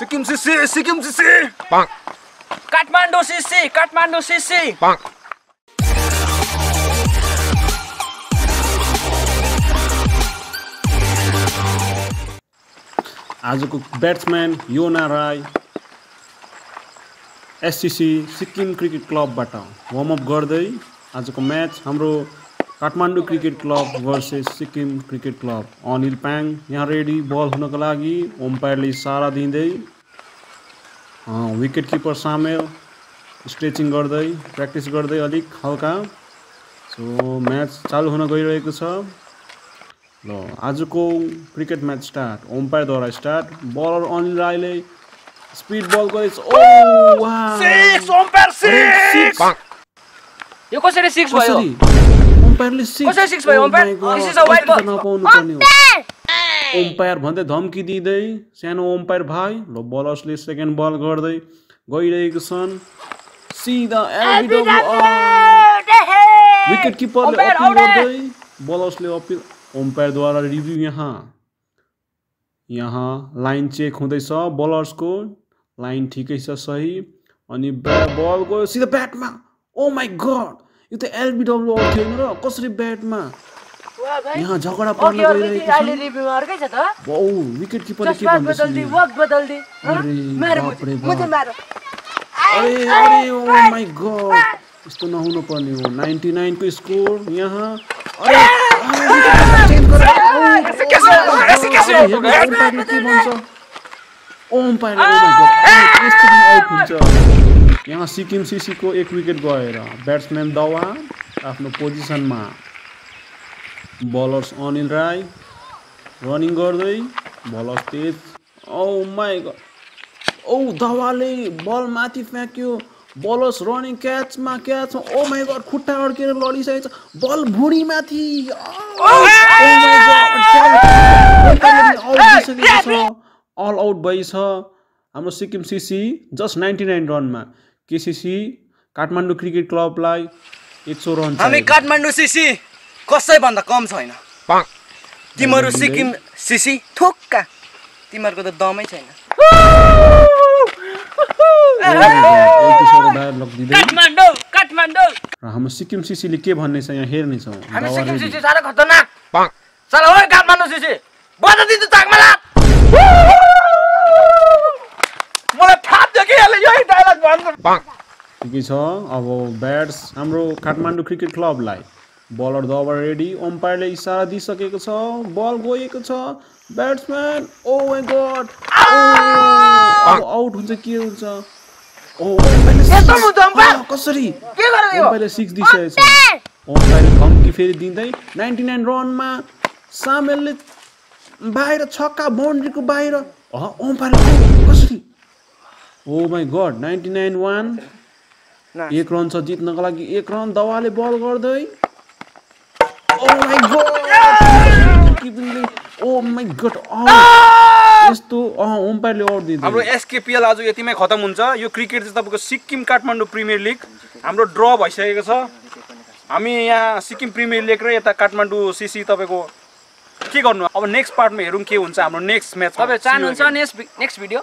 Sikkim CC Sikkim CC Kathmandu CC Kathmandu CC आजको batsman Yona Rai SCC Sikkim cricket क्लबबाट warm up गर्दै आजको match हाम्रो Kathmandu cricket club versus Sikkim cricket club Anil Pyang यहाँ ready बल हुनको लागि अम्पायरले इसारा दिँदै विकेट किपर सामेल स्ट्रेचिङ गर्दै प्र्याक्टिस गर्दै अलिक हल्का। सो म्याच चालु हुन गइरहेको छ। ल आजको क्रिकेट म्याच स्टार्ट अम्पायरद्वारा स्टार्ट बलर अनिल राईले स्पिड बल गरेछ ओ सिक्स ओम्पायर सिक्स यो कसरी सिक्स भयो? अम्पायरले कसरी six भयो, अम्पायर भन्दै धम्की दिँदै सानो अम्पायर भाइ ल बलर्सले सेकेन्ड बल गर्दै गइरहेको छन्। सिधा विकेट किपरले अपिल। गर्दै बलर्सले अपिल अम्पायरद्वारा रिभ्यू यहाँ। यहाँ लाइन चेक हुँदैछ बलर्सको लाइन ठिकै छ सही। अनि ब्या बल गयो सिधा ब्याटमा ओ माई गड यो त एलबिडब्लु आउट थियो र कसरी ब्याटमा? यहाँ झगडा पर्न गइरहेको छ विकेट किपरले के भन्दैछ यस्तो नहुनु पर्ने हो। नाइन्टी नाइनको स्कोर यहाँ। अरे चेन्ज हुन्छ। यहाँ सिक्किम सिसीको एक विकेट गएर ब्याट्सम्यान दवा आफ्नो पोजिसनमा। बलर्स अनिल राई रनिङ गर्दै बलर्स तेज। औ माई गड औ दवाले बल माथि फ्याँक्यो। बलर्स रनिङ क्याचमा क्याचमा ओ माई गड खुट्टा अड्केर लडिसकेको छ बल भुँडीमाथि। अल आउट भइछ हाम्रो Sikkim CC just ninety nine रनमा। केसिसी काठमाडौँ क्रिकेट क्लबलाई एक सौ रन हामी। काठमाडौँ सिसी कसैभन्दा कम छैन। तिमीहरू सिक्किम सिसी थुक्का। तिमीहरूको त दमै छैन। एक दुसराको डायलग दिँदै काठमाडौँ काठमाडौँ। र हाम्रो सिक्किम सिसीले के भन्ने छ यहाँ हेर्नेछौँ। हामी सिक्किम। सिसी साह्रै खतरनाक। साला हो काठमाडौँ सिसी। बजा दिन्छु चाकमा ठिकै छ? अब ब्याट्स हाम्रो काठमाडौँ क्रिकेट क्लबलाई बलर दबर रेडी अम्पायरले इसारा दिइसकेको छ बल गएको छ। ब्याट्सम्यान ओ माई गड अब आउट हुन्छ के हुन्छ? Umpire? कसरी? के गरेर यो? अम्पायरले सिक्स दिइसकेको छ। अम्पायरले धम्की फेरि दिँदै नाइन्टी नाइन रनमा सामेलले बाहिर छक्का बााउन्ड्रीको बाहिर। अम्पायरले कसरी? ओ my god ninety nine one एक रन छ जित्नको लागि एक रन दवाले बल गर्दै। Oh my god oh my god यस्तो अँ अम्पायरले आउट हाम्रो एसकेपिएल आज यतिमै खतम हुन्छ। यो क्रिकेट चाहिँ तपाईँको सिक्किम काठमाडौँ प्रिमियर लिग हाम्रो ड्र भइसकेको छ। हामी यहाँ सिक्किम प्रिमियर लिग र यता काठमाडौँ सिसी तपाईँको के गर्नु? अब नेक्स्ट पार्टमा हेरौँ के हुन्छ हाम्रो नेक्स्ट म्याच तपाईँ चाहनुहुन्छ नेक्स्ट नेक्स्ट भिडियो